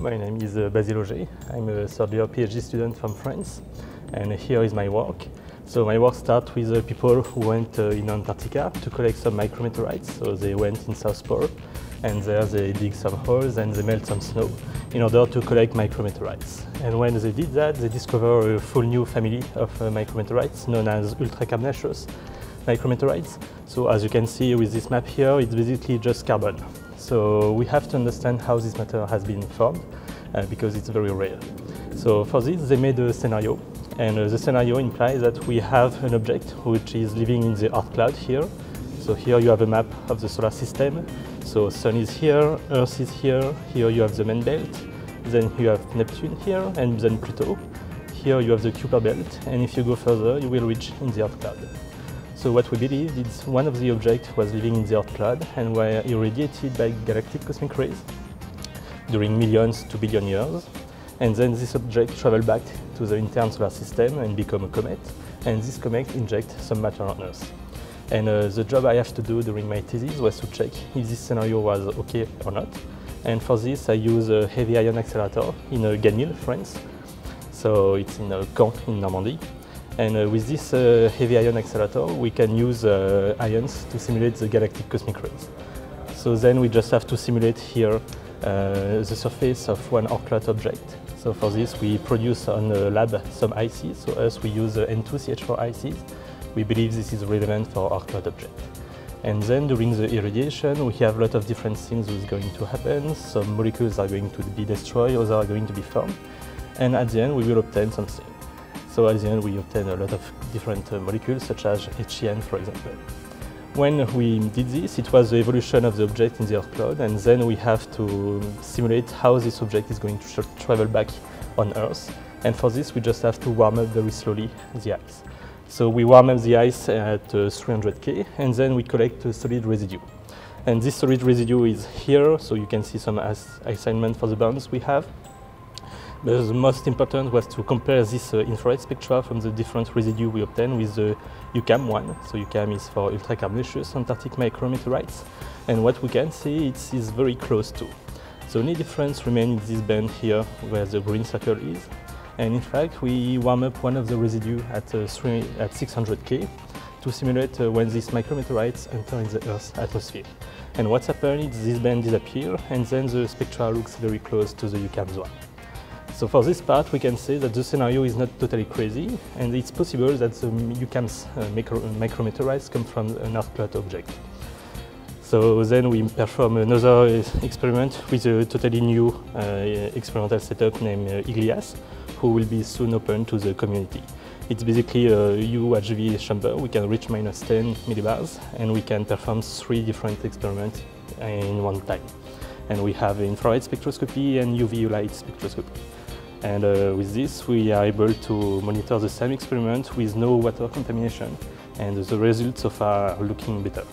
My name is uh, Basile Auge. I'm a third year PhD student from France, and here is my work. So my work starts with uh, people who went uh, in Antarctica to collect some micrometeorites. So they went in South Pole, and there they dig some holes and they melt some snow in order to collect micrometeorites. And when they did that, they discovered a full new family of uh, micrometeorites known as ultracarbonaceous micrometeorites. So as you can see with this map here, it's basically just carbon. So we have to understand how this matter has been formed uh, because it's very rare. So for this, they made a scenario. And uh, the scenario implies that we have an object which is living in the Oort cloud here. So here you have a map of the solar system. So Sun is here, Earth is here, here you have the main belt, then you have Neptune here, and then Pluto. Here you have the Kuiper belt, and if you go further, you will reach in the Oort cloud. So what we believe is one of the objects was living in the Oort cloud and were irradiated by galactic cosmic rays during millions to billion years. And then this object traveled back to the internal solar system and become a comet. And this comet injects some matter on Earth. And uh, the job I have to do during my thesis was to check if this scenario was okay or not. And for this, I use a heavy ion accelerator in uh, Ganil, France. So it's in uh, Caen in Normandy. And uh, with this uh, heavy ion accelerator, we can use uh, ions to simulate the galactic cosmic rays. So then we just have to simulate here uh, the surface of Oort cloud object. So for this, we produce on the lab some ices. So us, we use uh, N2CH4 ices. We believe this is relevant for cloud object. And then during the irradiation, we have a lot of different things that is going to happen. Some molecules are going to be destroyed, others are going to be formed. And at the end, we will obtain something. So at the end, we obtain a lot of different uh, molecules, such as HCN, for example. When we did this, it was the evolution of the object in the Oort cloud, and then we have to simulate how this object is going to tra travel back on Earth. And for this, we just have to warm up very slowly the ice. So we warm up the ice at uh, 300 K, and then we collect a solid residue. And this solid residue is here, so you can see some assignment for the bonds we have. The most important was to compare this uh, infrared spectra from the different residue we obtain with the UCAMM one. So UCAMM is for ultracarbonaceous Antarctic micrometeorites. And what we can see it is very close to. The only difference remains in this band here where the green circle is. And in fact, we warm up one of the residue at, uh, three, at 600 K to simulate uh, when these micrometeorites enter in the Earth's atmosphere. And what's happened is this band disappears and then the spectra looks very close to the UCAMM's one. So for this part, we can say that the scenario is not totally crazy, and it's possible that the UCAMM's uh, micro micrometeorites come from an Oort cloud object. So then we perform another experiment with a totally new uh, experimental setup named uh, IGLIAS, who will be soon open to the community. It's basically a UHV chamber. We can reach minus 10 millibars, and we can perform three different experiments in one time. And we have infrared spectroscopy and UV light spectroscopy. And uh, with this, we are able to monitor the same experiment with no water contamination. And the results so far are looking better.